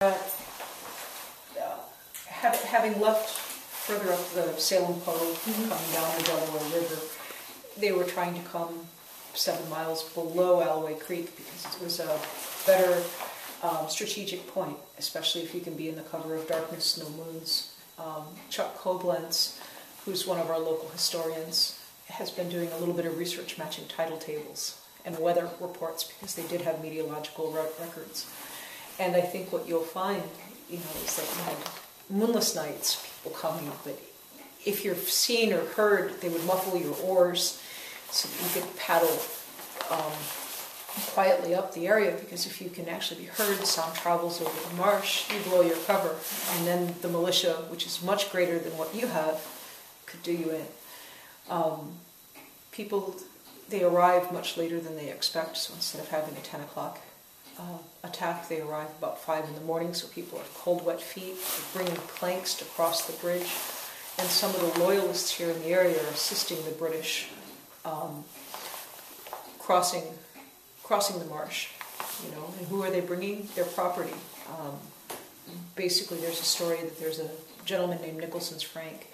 Uh, Having left further up the Salem Cove, coming down the Delaware River, they were trying to come seven miles below Alloway Creek because it was a better um, strategic point, especially if you can be in the cover of darkness, no moons. Um, Chuck Koblenz, who's one of our local historians, has been doing a little bit of research matching tidal tables and weather reports because they did have meteorological re- records. And I think what you'll find, you know, is that you had moonless nights, people coming, but if you're seen or heard, they would muffle your oars so that you could paddle um, quietly up the area because if you can actually be heard, the sound travels over the marsh, you blow your cover, and then the militia, which is much greater than what you have, could do you in. Um, people, they arrive much later than they expect, so instead of having a 10 o'clock uh, attack, they arrive about 5 in the morning, so people have cold, wet feet, they're bringing planks to cross the bridge, and some of the loyalists here in the area are assisting the British um, crossing crossing the marsh. You know, and who are they bringing? Their property. Um, basically, there's a story that there's a gentleman named Nicholson's Frank,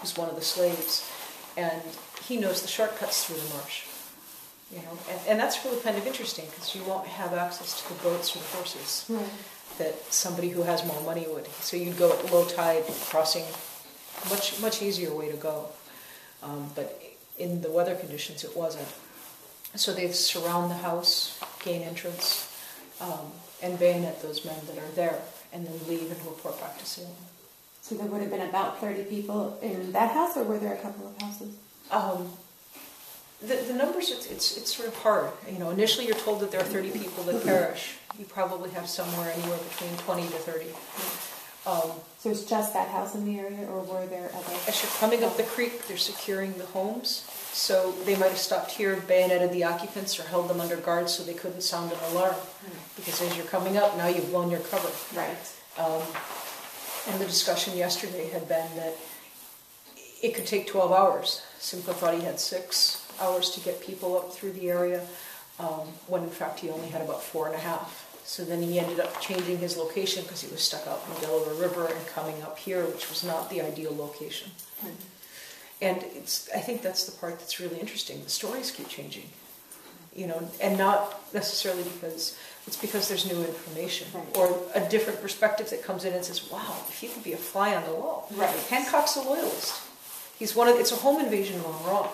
who's one of the slaves, and he knows the shortcuts through the marsh. You know, and, and that's really kind of interesting because you won't have access to the boats or the horses Right. that somebody who has more money would. So you'd go at low tide, crossing, much much easier way to go. Um, but in the weather conditions, it wasn't. So they surround the house, gain entrance, um, and bayonet those men that are there, and then leave and report back to Salem. So there would have been about 30 people in that house, or were there a couple of houses? Um, the, the numbers, it's, it's, it's sort of hard. You know, initially you're told that there are 30 people that perish. You probably have somewhere anywhere between 20 to 30. Um, So it's just that house in the area, or were there other? As you're coming up the creek, they're securing the homes. So they might have stopped here, bayoneted the occupants, or held them under guard so they couldn't sound an alarm. Because as you're coming up, now you've blown your cover. Right. Um, and the discussion yesterday had been that it could take 12 hours. Simcoe thought he had six hours to get people up through the area, um, when in fact he only had about four and a half. So then he ended up changing his location because he was stuck out in the Delaware River and coming up here, which was not the ideal location. And it's, I think that's the part that's really interesting. The stories keep changing, you know, and not necessarily because it's because there's new information Right. or a different perspective that comes in and says, "Wow, if you could be a fly on the wall." Right. Hancock's a loyalist. He's one of. It's a home invasion gone wrong.